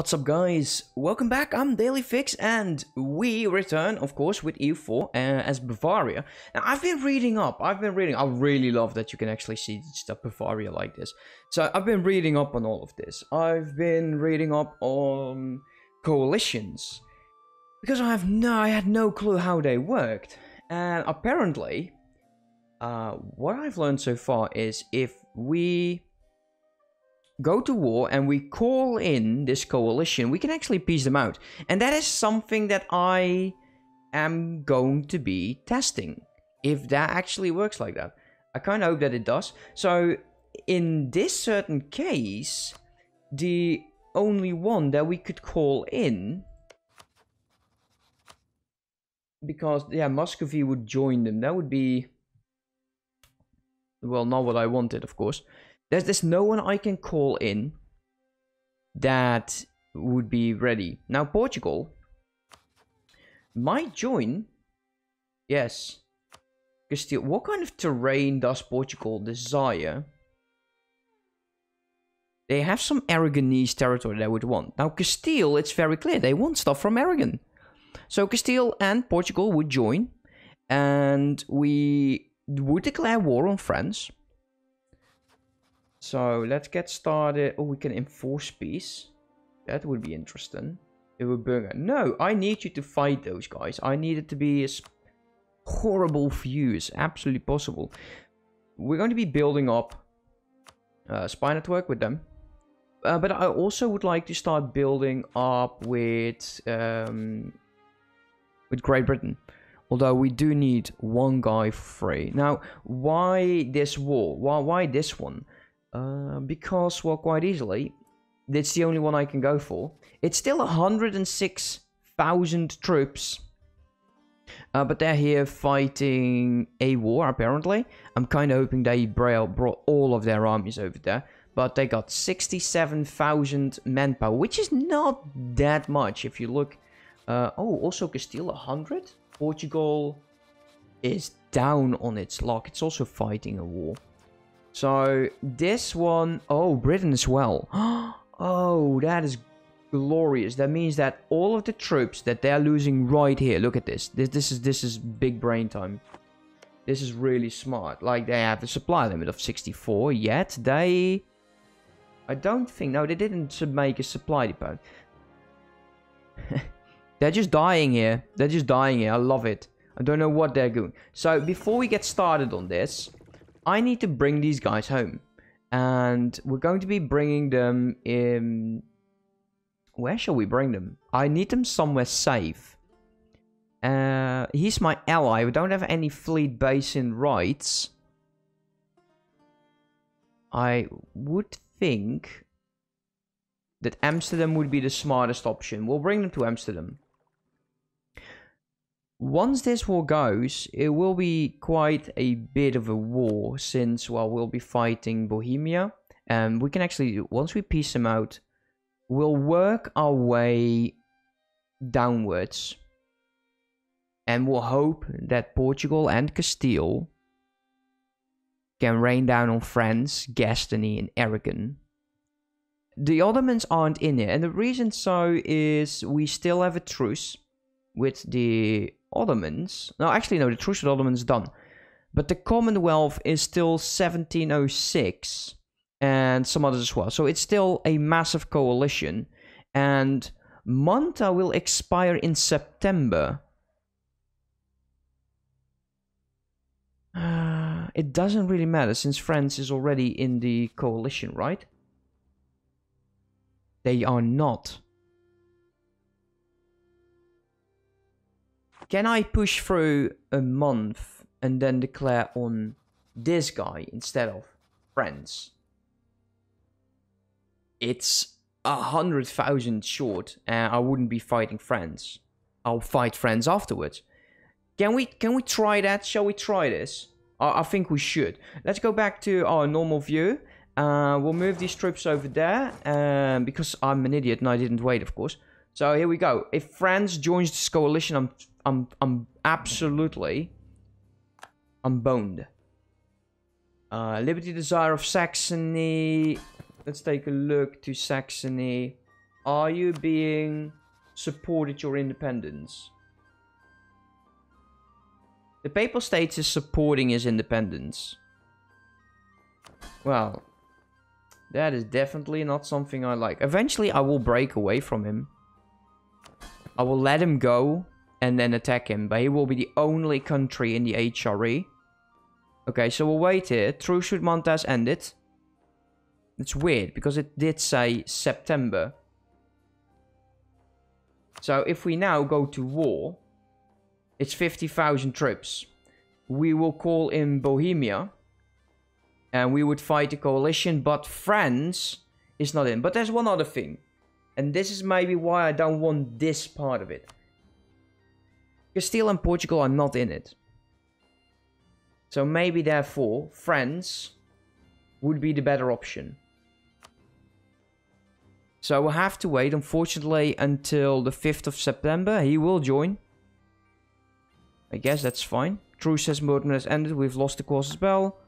What's up guys? Welcome back, I'm Dailyfix and we return of course with EU4 uh, as Bavaria. Now I've been reading up, I've been reading, I really love that you can actually see stuff Bavaria like this. So I've been reading up on all of this. I've been reading up on coalitions. Because I have no, I had no clue how they worked. And apparently, uh, what I've learned so far is if we go to war and we call in this coalition, we can actually peace them out. And that is something that I am going to be testing. If that actually works like that. I kind of hope that it does. So, in this certain case, the only one that we could call in... Because, yeah, Muscovy would join them. That would be... Well, not what I wanted, of course. There's, there's no one I can call in that would be ready. Now, Portugal might join. Yes. Castile. What kind of terrain does Portugal desire? They have some Aragonese territory they would want. Now, Castile, it's very clear. They want stuff from Aragon. So, Castile and Portugal would join. And we would declare war on France. So let's get started. Oh, we can enforce peace. That would be interesting. It would burn. No, I need you to fight those guys. I need it to be as horrible for you as absolutely possible. We're going to be building up a spy network with them. Uh, but I also would like to start building up with um, with Great Britain. Although we do need one guy free. Now, why this war? Why, why this one? Uh, because, well, quite easily, it's the only one I can go for. It's still 106,000 troops. Uh, but they're here fighting a war, apparently. I'm kind of hoping they brought all of their armies over there. But they got 67,000 manpower, which is not that much if you look... Uh, oh, also Castile 100? Portugal is down on its luck. It's also fighting a war. So this one, oh, Britain as well. oh, that is glorious. That means that all of the troops that they're losing right here. Look at this. This this is this is big brain time. This is really smart. Like they have a supply limit of 64, yet they I don't think no, they didn't make a supply depot. they're just dying here. They're just dying here. I love it. I don't know what they're doing. So before we get started on this, I need to bring these guys home. And we're going to be bringing them in... Where shall we bring them? I need them somewhere safe. Uh, he's my ally. We don't have any fleet base in rights. I would think that Amsterdam would be the smartest option. We'll bring them to Amsterdam once this war goes, it will be quite a bit of a war since, well, we'll be fighting Bohemia. And we can actually, once we peace them out, we'll work our way downwards. And we'll hope that Portugal and Castile can rain down on France, Gascony, and Aragon. The Ottomans aren't in it, and the reason so is we still have a truce with the Ottomans. No, actually, no, the truce with Ottomans done. But the Commonwealth is still 1706 and some others as well. So it's still a massive coalition. And Manta will expire in September. It doesn't really matter since France is already in the coalition, right? They are not. Can I push through a month and then declare on this guy instead of France? It's a hundred thousand short and I wouldn't be fighting France. I'll fight France afterwards. Can we can we try that? Shall we try this? I, I think we should. Let's go back to our normal view. Uh, we'll move these troops over there um, because I'm an idiot and I didn't wait, of course. So here we go. If France joins this coalition, I'm I'm I'm absolutely I'm boned. Uh, Liberty Desire of Saxony. Let's take a look to Saxony. Are you being supported your independence? The Papal States is supporting his independence. Well, that is definitely not something I like. Eventually, I will break away from him. I will let him go and then attack him. But he will be the only country in the HRE. Okay, so we'll wait here. Truce with Montez ended. It's weird because it did say September. So if we now go to war, it's 50,000 troops. We will call in Bohemia. And we would fight the coalition, but France is not in. But there's one other thing. And this is maybe why I don't want this part of it. Castile and Portugal are not in it. So maybe therefore France would be the better option. So we'll have to wait, unfortunately, until the 5th of September. He will join. I guess that's fine. Truce has more has ended. We've lost the course as well.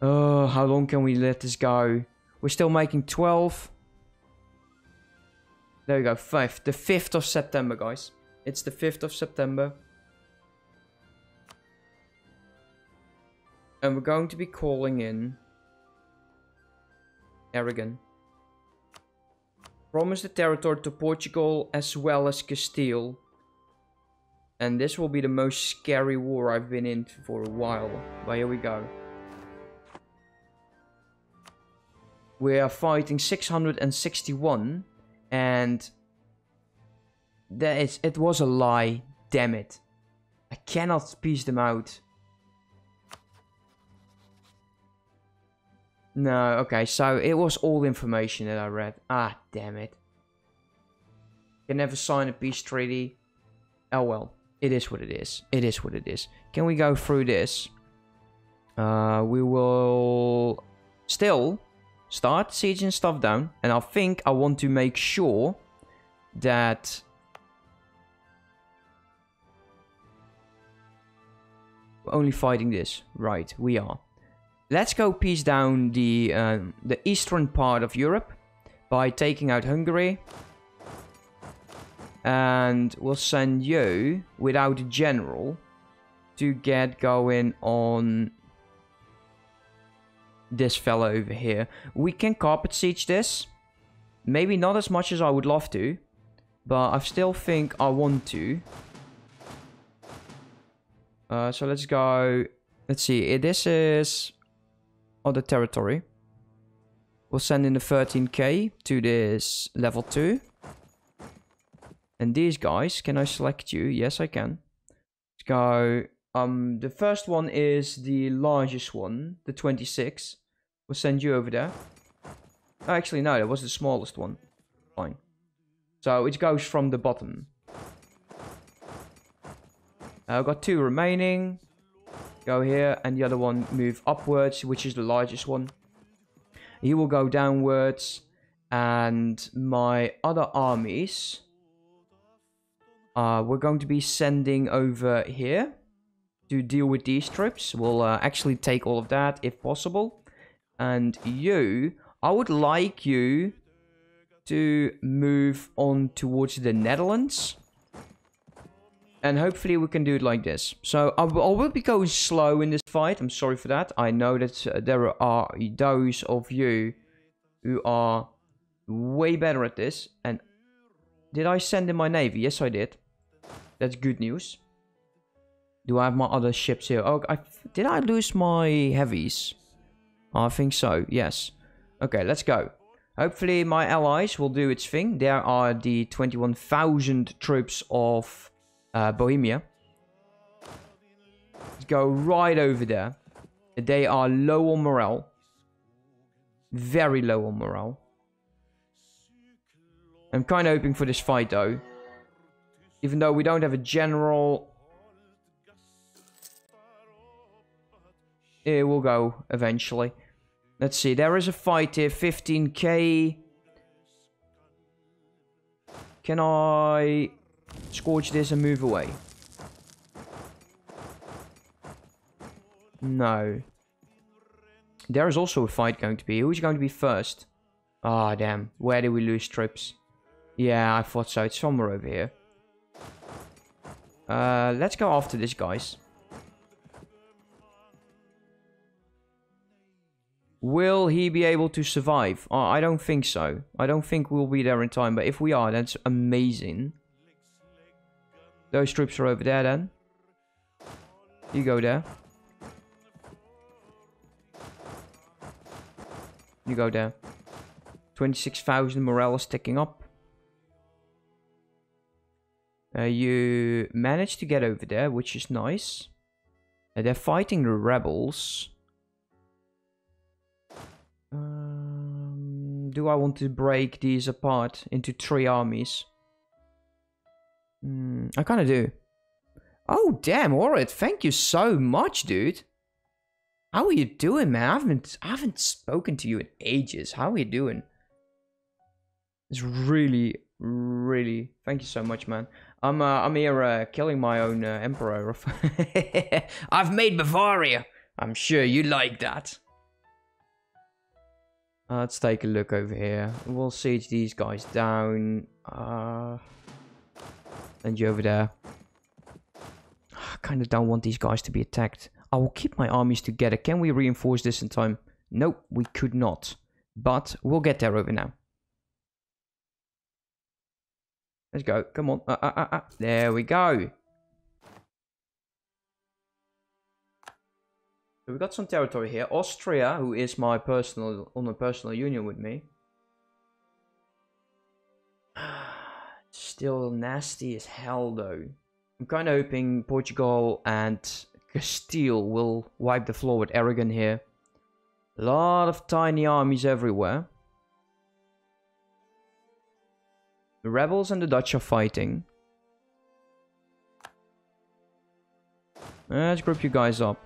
Oh, how long can we let this go? We're still making 12. There we go, 5. The 5th of September, guys. It's the 5th of September. And we're going to be calling in Aragon. Promise the territory to Portugal as well as Castile. And this will be the most scary war I've been in for a while. But here we go. We are fighting 661 and that is it was a lie. Damn it. I cannot peace them out. No, okay, so it was all information that I read. Ah, damn it. Can never sign a peace treaty. Oh well, it is what it is. It is what it is. Can we go through this? Uh, we will still start sieging stuff down. And I think I want to make sure that... We're only fighting this. Right, we are. Let's go piece down the, uh, the eastern part of Europe by taking out Hungary. And we'll send you, without a general, to get going on this fella over here. We can carpet siege this. Maybe not as much as I would love to. But I still think I want to. Uh, so let's go... Let's see. This is other territory. We'll send in the 13k to this level 2. And these guys, can I select you? Yes, I can. Let's go. Um, the first one is the largest one, the 26. We'll send you over there. Actually, no, that was the smallest one. Fine. So it goes from the bottom. I've got two remaining go here, and the other one move upwards, which is the largest one. He will go downwards, and my other armies, uh, we're going to be sending over here to deal with these troops. We'll uh, actually take all of that if possible. And you, I would like you to move on towards the Netherlands. And hopefully we can do it like this. So I will be going slow in this fight. I'm sorry for that. I know that uh, there are those of you who are way better at this. And did I send in my navy? Yes, I did. That's good news. Do I have my other ships here? Oh, I, did I lose my heavies? I think so, yes. Okay, let's go. Hopefully my allies will do its thing. There are the 21,000 troops of uh, Bohemia. Let's go right over there. They are low on morale. Very low on morale. I'm kind of hoping for this fight though. Even though we don't have a general. It will go eventually. Let's see. There is a fight here. 15k. Can I Scorch this and move away. No. There is also a fight going to be. Who's going to be first? Ah, oh, damn. Where did we lose trips? Yeah, I thought so. It's somewhere over here. Uh, let's go after this, guys. Will he be able to survive? Oh, I don't think so. I don't think we'll be there in time, but if we are, that's amazing. Those troops are over there then. You go there. You go there. 26,000 morale is ticking up. Uh, you managed to get over there, which is nice. Uh, they're fighting the rebels. Um, do I want to break these apart into three armies? Mm, I kind of do. Oh, damn, Orit, thank you so much, dude. How are you doing, man? I haven't, I haven't spoken to you in ages. How are you doing? It's really, really... Thank you so much, man. I'm, uh, I'm here uh, killing my own uh, emperor. I've made Bavaria. I'm sure you like that. Uh, let's take a look over here. We'll siege these guys down. Uh, and you over there. I kind of don't want these guys to be attacked. I will keep my armies together. Can we reinforce this in time? Nope, we could not. But we'll get there over now. Let's go. Come on. Uh, uh, uh, uh. There we go. So we got some territory here. Austria, who is my personal on a personal union with me. Still nasty as hell though. I'm kind of hoping Portugal and Castile will wipe the floor with Aragon here. A lot of tiny armies everywhere. The rebels and the Dutch are fighting. Let's group you guys up.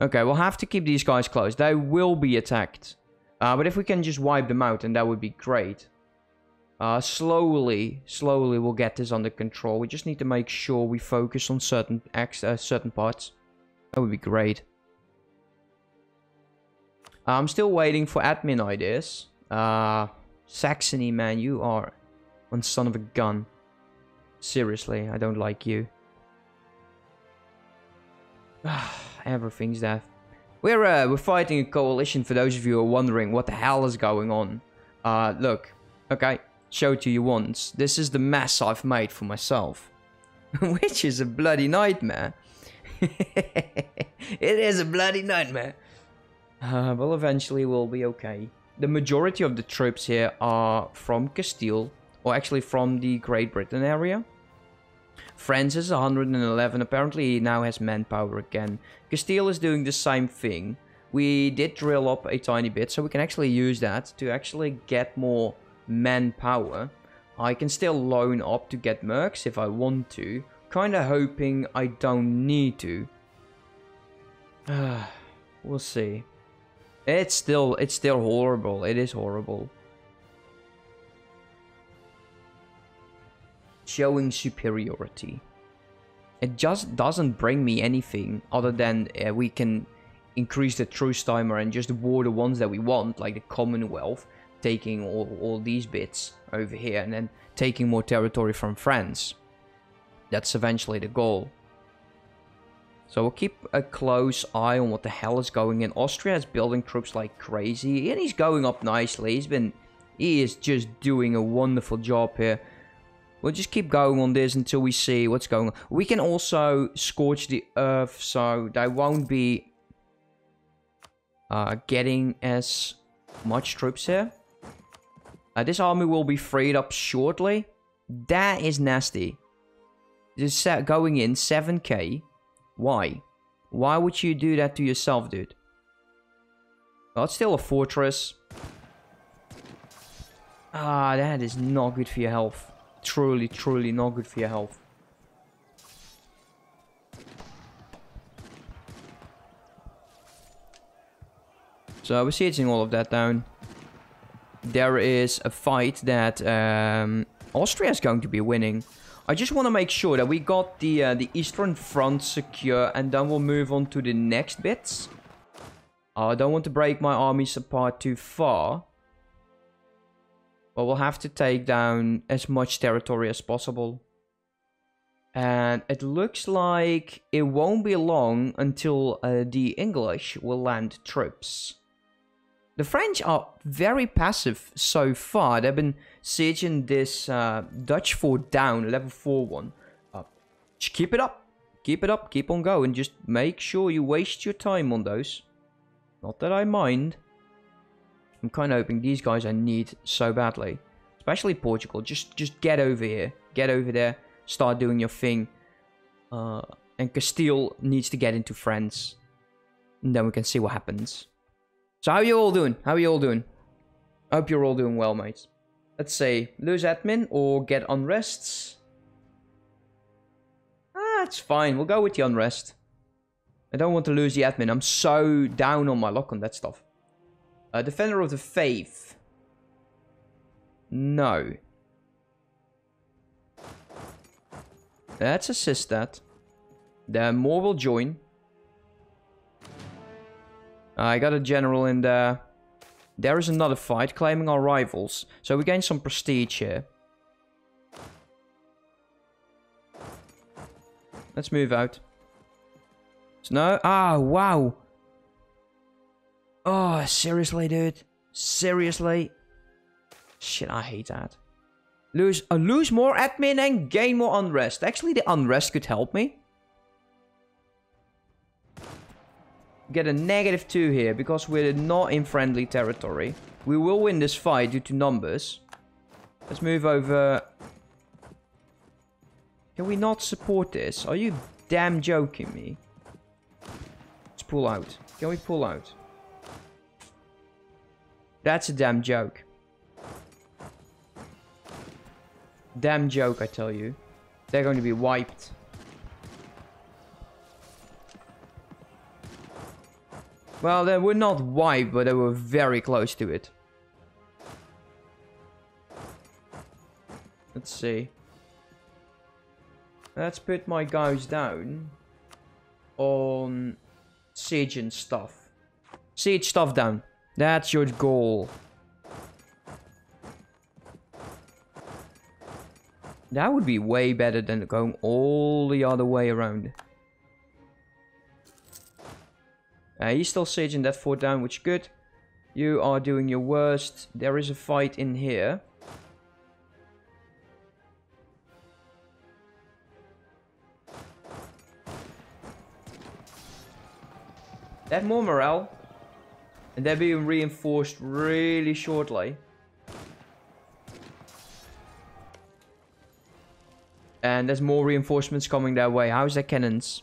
Okay, we'll have to keep these guys close. They will be attacked. Uh, but if we can just wipe them out, then that would be great. Uh, slowly, slowly we'll get this under control. We just need to make sure we focus on certain uh, certain parts. That would be great. I'm still waiting for admin ideas. Uh, Saxony, man, you are one son of a gun. Seriously, I don't like you. Everything's death. We're uh, we're fighting a coalition. For those of you who are wondering what the hell is going on, uh, look, okay, showed to you once. This is the mess I've made for myself. Which is a bloody nightmare. it is a bloody nightmare. Uh, well, eventually we'll be okay. The majority of the troops here are from Castile, or actually from the Great Britain area. France is 111, apparently he now has manpower again. Castile is doing the same thing. We did drill up a tiny bit, so we can actually use that to actually get more manpower. I can still loan up to get mercs if I want to. Kinda hoping I don't need to. we'll see. It's still, it's still horrible. It is horrible. Showing superiority. It just doesn't bring me anything other than uh, we can increase the truce timer and just war the ones that we want, like the Commonwealth taking all, all these bits over here and then taking more territory from France. That's eventually the goal. So we'll keep a close eye on what the hell is going in. Austria is building troops like crazy and he's going up nicely. He's been, he is just doing a wonderful job here. We'll just keep going on this until we see what's going on. We can also scorch the earth so they won't be uh, getting as much troops here. Uh, this army will be freed up shortly. That is nasty. Just going in 7k. Why? Why would you do that to yourself, dude? Well, it's still a fortress. Ah, that is not good for your health. Truly, truly not good for your health. So we're sieging all of that down there is a fight that um, Austria is going to be winning. I just want to make sure that we got the uh, the Eastern Front secure and then we'll move on to the next bits. I don't want to break my armies apart too far. But we'll have to take down as much territory as possible. And it looks like it won't be long until uh, the English will land troops. The French are very passive so far. They've been sieging this uh, Dutch fort down, level 4 one. Uh, just keep it up. Keep it up. Keep on going. Just make sure you waste your time on those. Not that I mind. I'm kind of hoping these guys I need so badly. Especially Portugal. Just just get over here. Get over there. Start doing your thing. Uh, and Castile needs to get into France. And then we can see what happens. So how are you all doing? How are you all doing? I hope you're all doing well, mates. Let's say lose admin or get unrests. Ah, it's fine. We'll go with the unrest. I don't want to lose the admin. I'm so down on my luck on that stuff. Defender of the Faith. No. Let's assist that. Then more will join. I got a general in there. There is another fight, claiming our rivals. So we gain some prestige here. Let's move out. No. Ah, wow. Oh, seriously, dude. Seriously. Shit, I hate that. Lose, uh, lose more admin and gain more unrest. Actually, the unrest could help me. Get a negative 2 here, because we're not in friendly territory. We will win this fight due to numbers. Let's move over. Can we not support this? Are you damn joking me? Let's pull out. Can we pull out? That's a damn joke. Damn joke, I tell you. They're going to be wiped. Well, they were not wiped, but they were very close to it. Let's see. Let's put my guys down on siege and stuff. Siege stuff down. That's your goal. That would be way better than going all the other way around. Uh, he's still sieging that fort down, which is good. You are doing your worst. There is a fight in here. That more morale. And they're being reinforced really shortly. And there's more reinforcements coming their way. How's their cannons?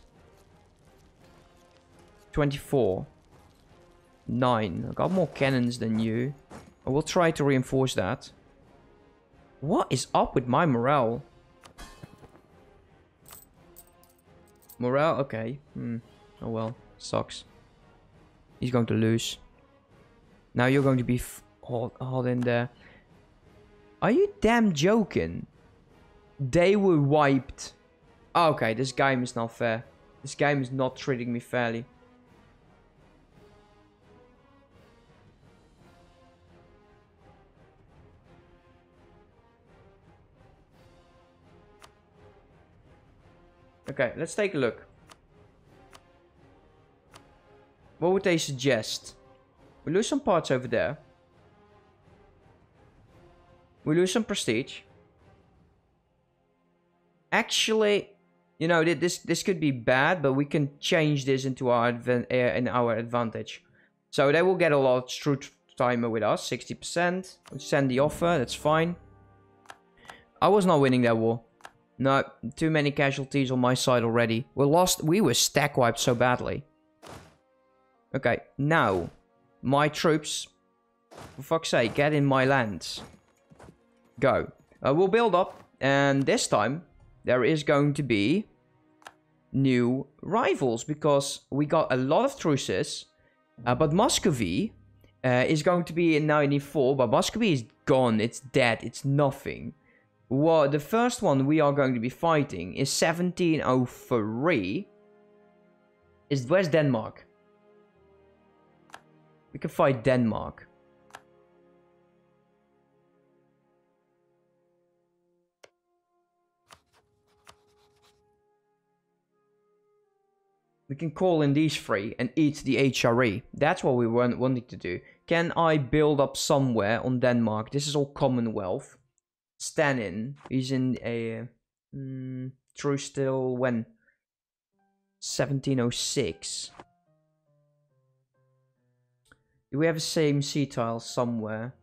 24. 9. I got more cannons than you. I will try to reinforce that. What is up with my morale? Morale? Okay. Hmm. Oh well. Sucks. He's going to lose. Now you're going to be hold, in there. Are you damn joking? They were wiped. Ah, okay, this game is not fair. This game is not treating me fairly. Okay, let's take a look. What would they suggest? We lose some parts over there. We lose some prestige. Actually, you know, this this could be bad, but we can change this into our uh, in our advantage. So they will get a lot of truce timer with us, 60%. We send the offer, that's fine. I was not winning that war. No, too many casualties on my side already. We lost, we were stack wiped so badly. Okay, now, my troops, for fuck's sake, get in my lands. Go. Uh, we'll build up, and this time, there is going to be new rivals, because we got a lot of truces, uh, but Muscovy uh, is going to be in 94, but Muscovy is gone, it's dead, it's nothing. Well, the first one we are going to be fighting is 1703. Is West Denmark? We can fight Denmark. We can call in these three and eat the HRE. That's what we were wanting to do. Can I build up somewhere on Denmark? This is all Commonwealth. Stanin, is in a... Mm, true still when? 1706. Do we have the same sea tile somewhere?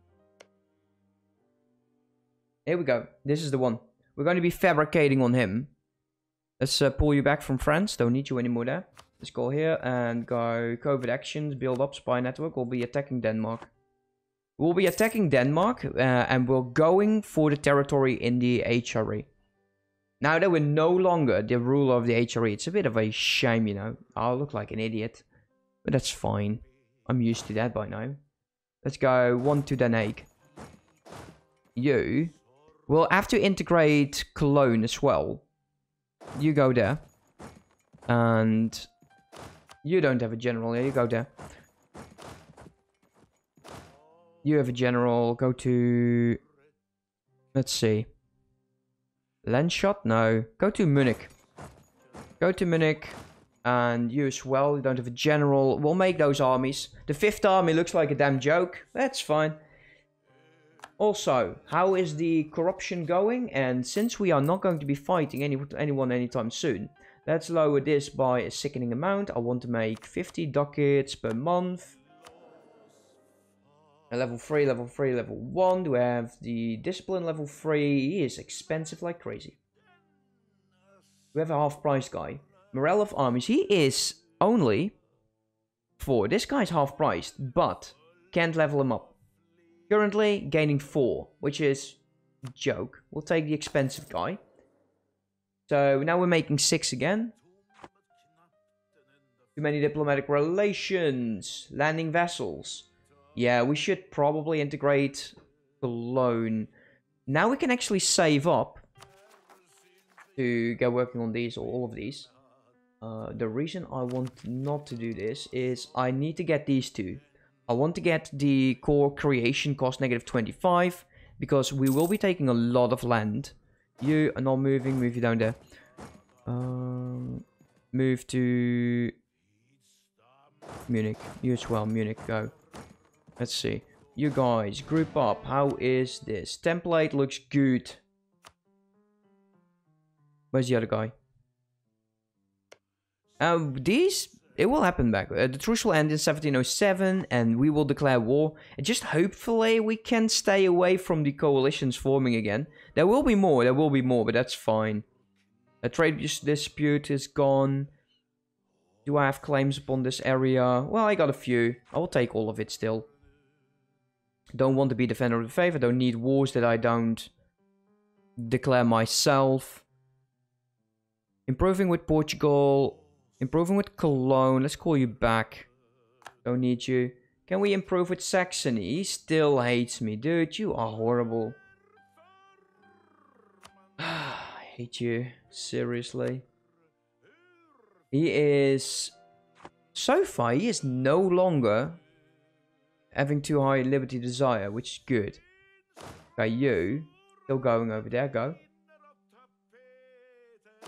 Here we go. This is the one. We're going to be fabricating on him. Let's uh, pull you back from France. Don't need you anymore there. Let's go here and go covert actions, build up spy network. We'll be attacking Denmark. We'll be attacking Denmark uh, and we're going for the territory in the HRE. Now that we're no longer the ruler of the HRE, it's a bit of a shame, you know. I'll look like an idiot. But that's fine. I'm used to that by now. Let's go one to Den Hague. You will have to integrate Cologne as well. You go there. And you don't have a general. Yeah, you go there. You have a general. Go to... Let's see. Landshut? No. Go to Munich. Go to Munich. And you as well. You don't have a general. We'll make those armies. The 5th army looks like a damn joke. That's fine. Also, how is the corruption going? And since we are not going to be fighting any, anyone anytime soon, let's lower this by a sickening amount. I want to make 50 ducats per month. Level 3, level 3, level 1. Do we have the discipline level 3? He is expensive like crazy. We have a half price guy. Morale of armies. He is only 4. This guy's half priced, but can't level him up. Currently gaining 4, which is joke. We'll take the expensive guy. So now we're making 6 again. Too many diplomatic relations. Landing vessels. Yeah, we should probably integrate the loan. Now we can actually save up to go working on these or all of these. Uh, the reason I want not to do this is I need to get these two. I want to get the core creation cost negative 25 because we will be taking a lot of land. You are not moving, move you down there. Um, move to Munich. You as well, Munich, go. Let's see. You guys, group up. How is this? Template looks good. Where's the other guy? Um, these, it will happen back. Uh, the truce will end in 1707 and we will declare war. And just hopefully we can stay away from the coalitions forming again. There will be more, there will be more, but that's fine. A trade dispute is gone. Do I have claims upon this area? Well, I got a few. I will take all of it still. Don't want to be defender of the faith. I don't need wars that I don't declare myself. Improving with Portugal. Improving with Cologne. Let's call you back. Don't need you. Can we improve with Saxony? He still hates me. Dude, you are horrible. I hate you. Seriously. He is... So far, he is no longer having too high liberty desire, which is good. Okay, you. Still going over there. Go.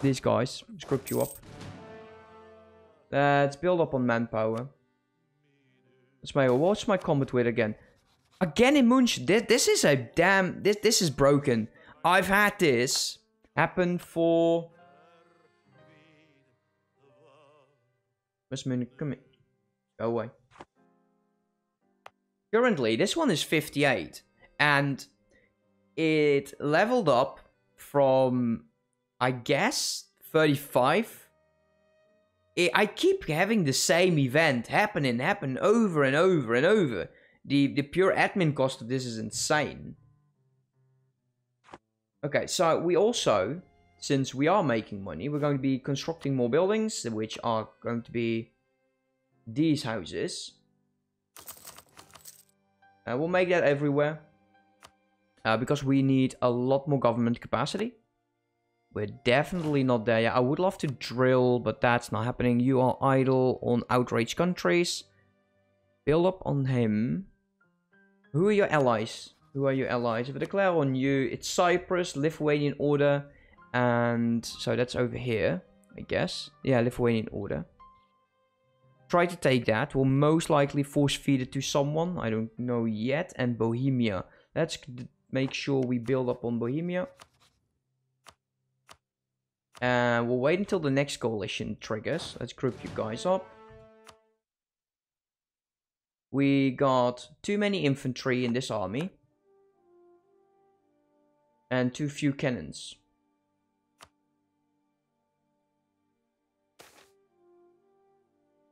These guys. Script you up. Let's build up on manpower. Let's my what's my combat with again? Again in Munch. This, this is a damn this this is broken. I've had this happen for Where's Munich? Come here. Go away. Currently, this one is 58. And it leveled up from, I guess, 35 I keep having the same event happen and happen over and over and over. The, the pure admin cost of this is insane. Okay, so we also, since we are making money, we're going to be constructing more buildings, which are going to be these houses. Uh, we'll make that everywhere. Uh, because we need a lot more government capacity. We're definitely not there yet. I would love to drill, but that's not happening. You are idle on outraged countries. Build up on him. Who are your allies? Who are your allies? If I declare on you, it's Cyprus, Livonian Order, and so that's over here, I guess. Yeah, Livonian Order. try to take that. We'll most likely force feed it to someone. I don't know yet. And Bohemia. Let's make sure we build up on Bohemia. And we'll wait until the next coalition triggers. Let's group you guys up. We got too many infantry in this army. And too few cannons.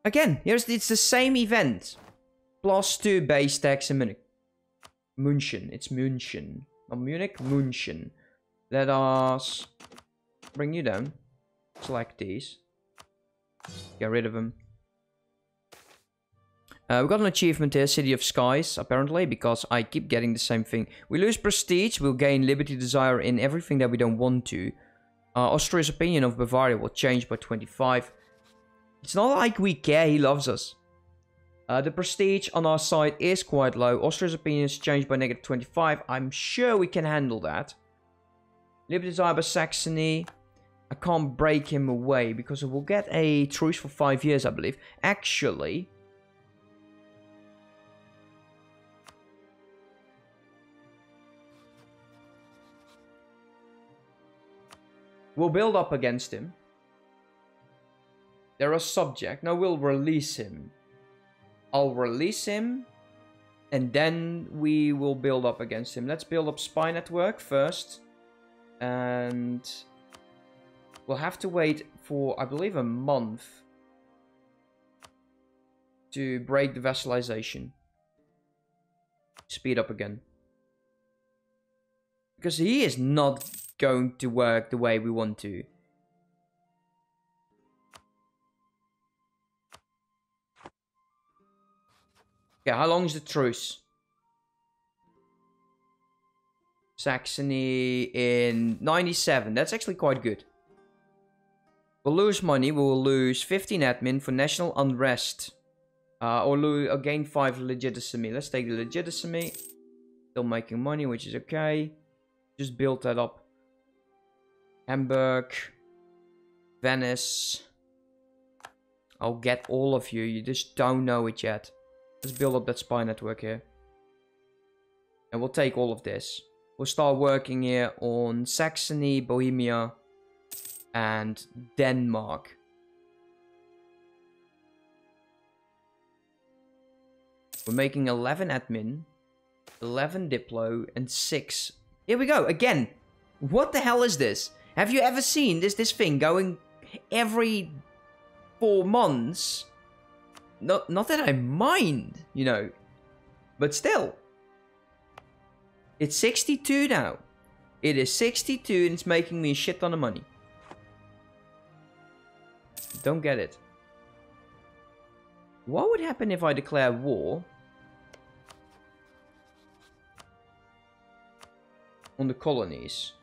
Again, here's it's the same event. Plus two base tax in Munich. München. It's München. Not Munich, München. Let us bring you down. Select these. Get rid of them. Uh, we got an achievement here, City of Skies, apparently, because I keep getting the same thing. We lose prestige, we'll gain liberty desire in everything that we don't want to. Uh, Austria's opinion of Bavaria will change by 25. It's not like we care, he loves us. Uh, the prestige on our side is quite low. Austria's opinion is changed by negative 25. I'm sure we can handle that. Liberty desire by Saxony. I can't break him away because we'll get a truce for five years, I believe. Actually, We'll build up against him. They're a subject. Now we'll release him. I'll release him. And then we will build up against him. Let's build up spy network first. And we'll have to wait for, I believe, a month to break the vassalization. Speed up again. Because he is not going to work the way we want to. Okay, how long is the truce? Saxony in 97. That's actually quite good. We'll lose money. We will lose 15 admin for national unrest. Uh, or, lose, or gain 5 legitimacy. Let's take the legitimacy. Still making money, which is okay. Just build that up. Hamburg, Venice. I'll get all of you. You just don't know it yet. Let's build up that spy network here. And we'll take all of this. We'll start working here on Saxony, Bohemia, and Denmark. We're making 11 admin, 11 diplo, and 6. Here we go, again. What the hell is this? Have you ever seen this this thing going every four months? Not not that I mind, you know, but still. It's 62 now. It is 62 and it's making me a shit ton of money. Don't get it. What would happen if I declare war? On the colonies.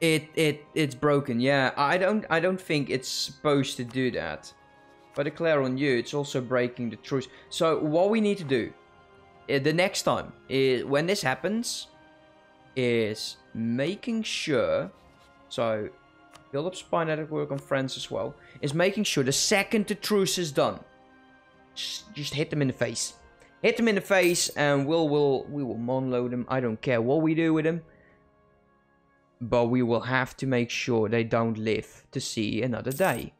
It it it's broken. Yeah, I don't I don't think it's supposed to do that. If I declare on you, it's also breaking the truce. So what we need to do uh, the next time is when this happens is making sure. So up spy network on France as well. Is making sure the second the truce is done, just, just hit them in the face. Hit them in the face, and we'll will we will monload them. I don't care what we do with them but we will have to make sure they don't live to see another day.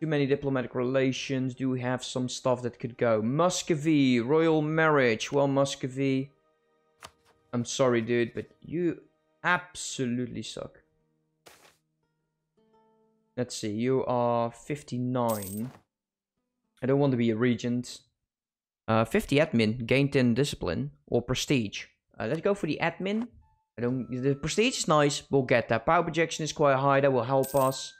Too many diplomatic relations. Do we have some stuff that could go? Muscovy, royal marriage. Well, Muscovy, I'm sorry, dude, but you absolutely suck. Let's see, you are 59. I don't want to be a regent. Uh, 50 admin, gain 10 discipline, or prestige. Uh, let's go for the admin. I don't. The prestige is nice. We'll get that. Power projection is quite high. That will help us.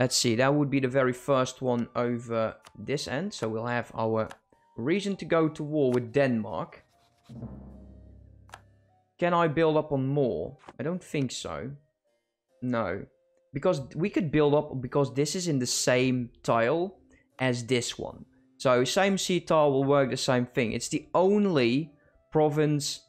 Let's see. That would be the very first one over this end. So we'll have our reason to go to war with Denmark. Can I build up on more? I don't think so. No. Because we could build up because this is in the same tile as this one. So same sea tile will work the same thing. It's the only province